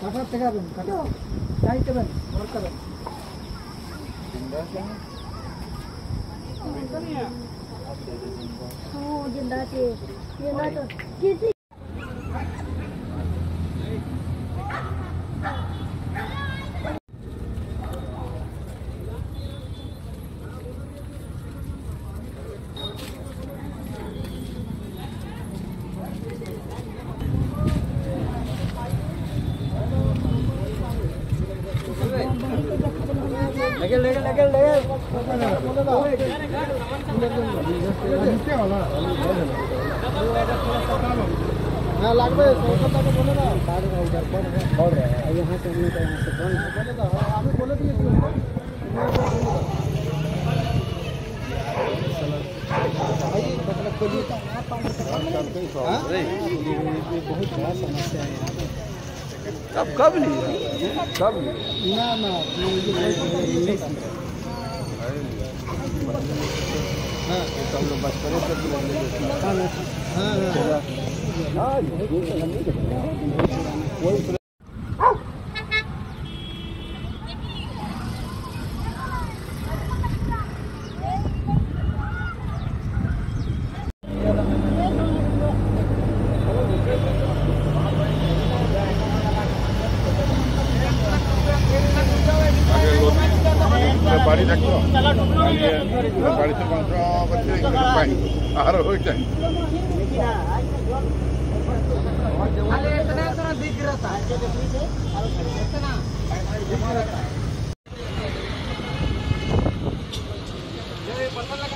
কাটার থেকে আসবেন কাটার চাই দেবেন ঘর করেন ও জিন্দা আছে জিন্দা তো लेगे लेगे लेगे लेगे। हाँ लगभग कोलकाता को बोले ना। बाद में उधर बंद है? और यहाँ से हमने तो यहाँ से बंद है? बोले था हमें बोले तो दिए भाई मतलब कोई काम करते हैं? बहुत बड़ा समस्या है यहाँ पे। कब कब लिया कब लिया ना हम लोग बचपने से हैं। हाँ हाँ। हाँ हाँ, ये तो लंबी जगह है। कोई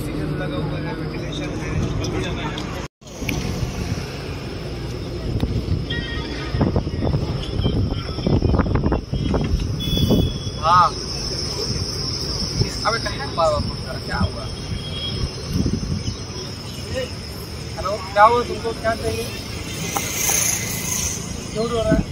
लगा हुआ है वेंटिलेशन है क्या हुआ हेलो क्या हुआ तुमको क्या चाहिए क्यों रो रहा है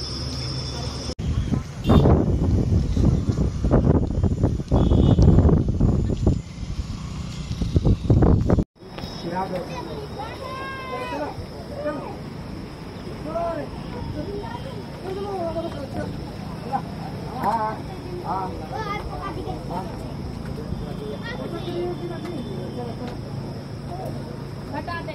दे